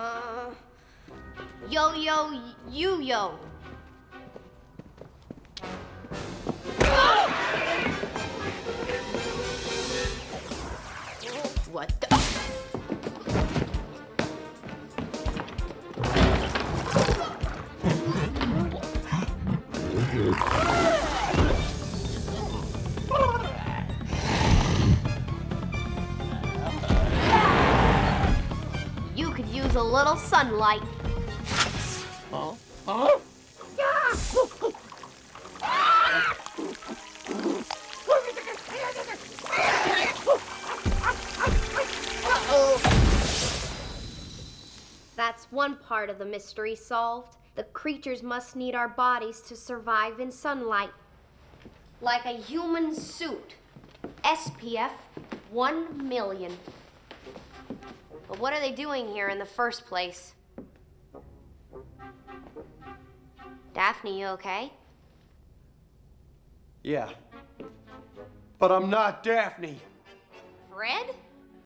Uh, yo yo you yo. What the? You use a little sunlight. That's one part of the mystery solved. The creatures must need our bodies to survive in sunlight. Like a human suit. SPF 1 million. But what are they doing here in the first place? Daphne, you okay? Yeah. But I'm not Daphne. Fred?